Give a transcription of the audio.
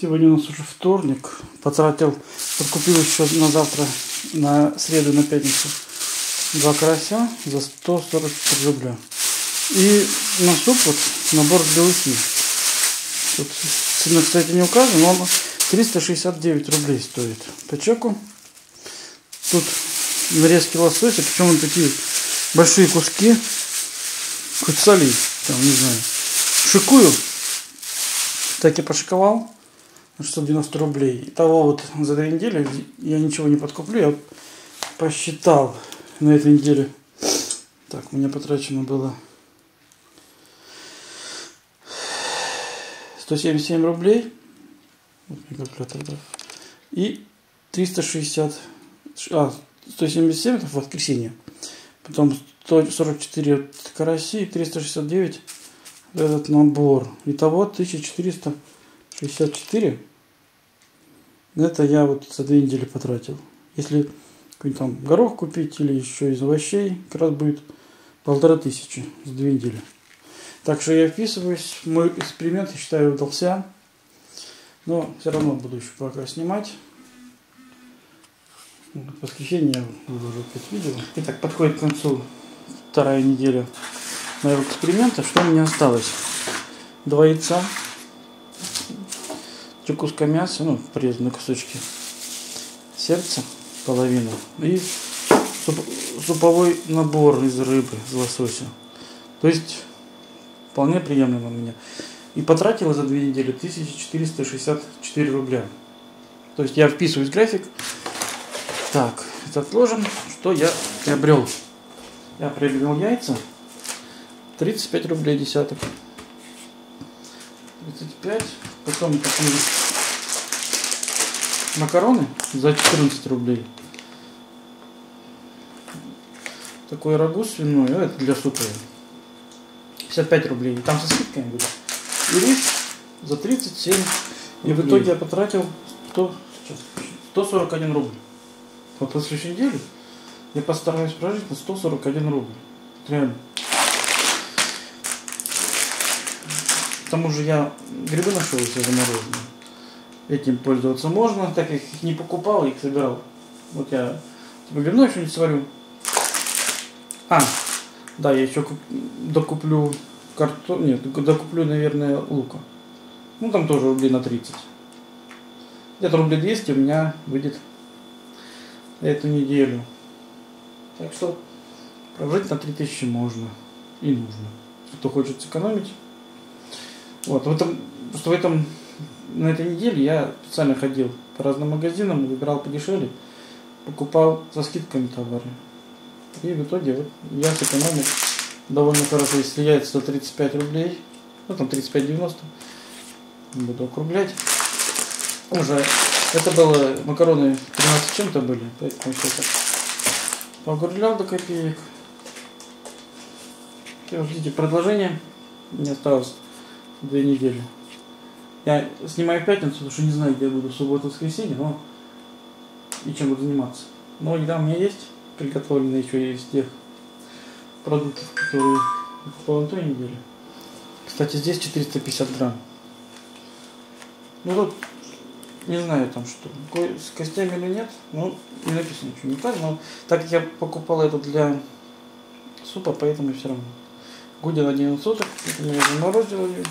Сегодня у нас уже вторник. Потратил, подкупил еще на завтра, на среду, на пятницу два карася за 143 рубля. И на суп вот набор для ухи. Тут цена, кстати, не указана, но он 369 рублей стоит по чеку. Тут нарезки лосося, причем он такие большие куски. Хоть соли, там, не знаю. Шикую. Так и пошиковал. 690 рублей. Того вот за две недели я ничего не подкуплю. Я посчитал на этой неделе. Так, у меня потрачено было 177 рублей. И 360, а, 177 это воскресенье. Потом 144 караси и 369 этот набор. Итого 1464 это я вот за две недели потратил. Если какой-нибудь там горох купить или еще из овощей, как раз будет полтора тысячи за две недели. Так что я вписываюсь. Мой эксперимент, я считаю, удался. Но все равно буду еще пока снимать. В я выложу 5 видео. Итак, подходит к концу вторая неделя моего эксперимента. Что у меня осталось? Два яйца, три куска мяса, ну, порезанные кусочки, сердце половину и суп, суповой набор из рыбы, из лосося. То есть вполне приемлемо у меня. И потратила за две недели 1464 рубля. То есть я вписываюсь в график. Так, это отложим. Что я приобрел? Я приобрел яйца. 35 рублей десяток. 35. Потом такие макароны за 14 рублей. Такой рагу свиной, а это для супа. 55 рублей. Там со скидками будет. И рис за 37. И в итоге я потратил 100, сейчас, 141 рубль. Вот на следующей неделе я постараюсь прожить на 141 рубль. Реально. К тому же я грибы нашел себе замороженные этим пользоваться можно, так как их не покупал, их собирал. Вот я типа грибной что-нибудь сварю. А, да, я еще докуплю картон, нет, докуплю, наверное, лука. Ну, там тоже рублей на 30. Где-то рублей 200 у меня выйдет эту неделю. Так что прожить на 3000 можно и нужно. Кто хочет сэкономить. Вот, в этом, что в этом на этой неделе я специально ходил по разным магазинам, выбирал подешевле, покупал со скидками товары. И в итоге вот я сэкономил довольно хорошо, если яйца 135 рублей, ну там 35,90, буду округлять. Уже это было макароны 13 чем-то были, поэтому все так погруглял до копеек. Все, ждите продолжение. Не осталось две недели. Я снимаю в пятницу, потому что не знаю, где я буду в субботу, воскресенье, но и чем буду заниматься. Но еда у меня есть, приготовленная еще из тех продуктов, которые купил на той неделе. Кстати, здесь 450 грамм. Ну тут, не знаю там что, с костями или нет, ну не написано ничего, не указано, но так как я покупал это для супа, поэтому все равно. Гудин 11 суток, я заморозил ее.